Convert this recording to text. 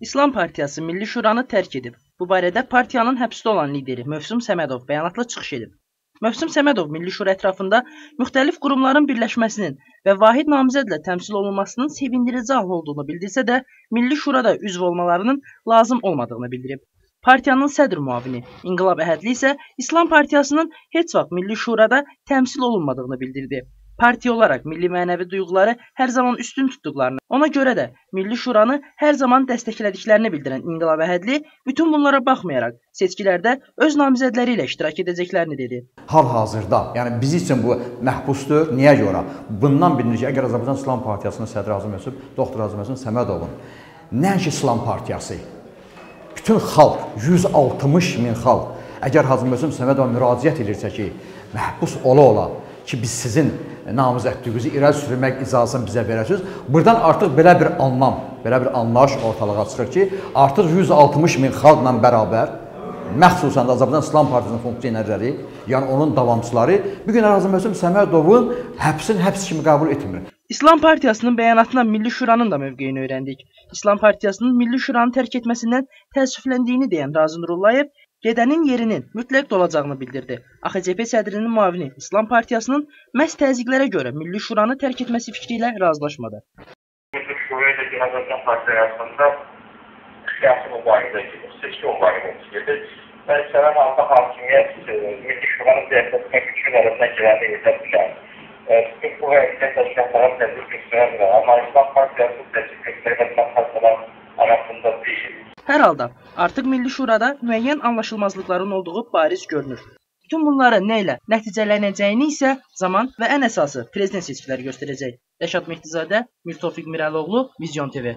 İslam Partiyası Milli Şuranı tərk edib. Bu barədə partiyanın həbsdə olan lideri Mövsüm Səmədov bəyanatla çıxış edib. Mövsüm Səmədov Milli Şura ətrafında müxtəlif qurumların birləşməsinin və vahid namizədlə təmsil olunmasının sevindirici hal olduğunu bildirsə də, Milli Şurada üzv olmalarının lazım olmadığını bildirib. Partiyanın sədr müavini İnqilab Əhədli isə İslam Partiyasının heç vaxt Milli Şurada təmsil olunmadığını bildirdi. Partiya olaraq milli mənəvi duyğuları hər zaman üstün tutduqlarını, ona görə də Milli Şuranı hər zaman dəstəklədiklərini bildirən İnqilab Əhədli bütün bunlara baxmayaraq seçkilərdə öz namizədləri ilə iştirak edəcəklərini dedi. Hal-hazırda, yəni biz üçün bu məhbusdur. Niyə görə? Bundan bilinir ki, əgər Azərbaycan İslam Partiyasının sədri Azim Məsud, doktor Azim Məsud Səmədovun nəinki İslam Partiyası, bütün xalq, 160 min xalq, əgər Hazım Məsud Səmədova müraciət edirsə ki, məhbus ola-ola ki, biz sizin namizədliyinizi irəli sürmək icazəsini bizə verəsiniz. Burdan artıq belə bir anlam, belə bir anlayış ortalığa çıxır ki, artıq 160 min xalqla bərabər məxsusən də Azərbaycan İslam Partiyasının funksionerləri, yəni onun davamçıları bu gün Ərazim Məsum Səmədovun həbsin həbs kimi qəbul etmir. İslam Partiyasının bəyanatından Milli Şuranın da mövqeyini öyrəndik. İslam Partiyasının Milli Şuranı tərk etməsindən təəssüfləndiyini deyən Razı Nurullayev Gedənin yerinin mütləq dolacağını bildirdi. AXCP sədrinin müavini İslam Partiyasının məhz təzyiqlərə görə Milli Şuranı tərk etməsi fikri ilə razılaşmadı. Milli Şura ilə Azərbaycan Partiyasında siyasi mübarizə gedir, seçki mübarizəsi gedir. Və istənilən halda hakimiyyət Milli Şuranı dəstəkləmək üçün arasına girəni edə bilər. Bütün bu hərəkət təşkilatlara təzyiq göstərə bilər. Amma İslam Partiyası təzyiq göstərə arasında deyil. Hər halda artıq Milli Şurada müəyyən anlaşılmazlıqların olduğu bariz görünür. Bütün bunların nə ilə nəticələnəcəyini isə zaman və ən əsası prezident seçkiləri göstərəcək. Rəşad Mehdizadə, Mirtofiq Mirəloğlu, Vizyon TV.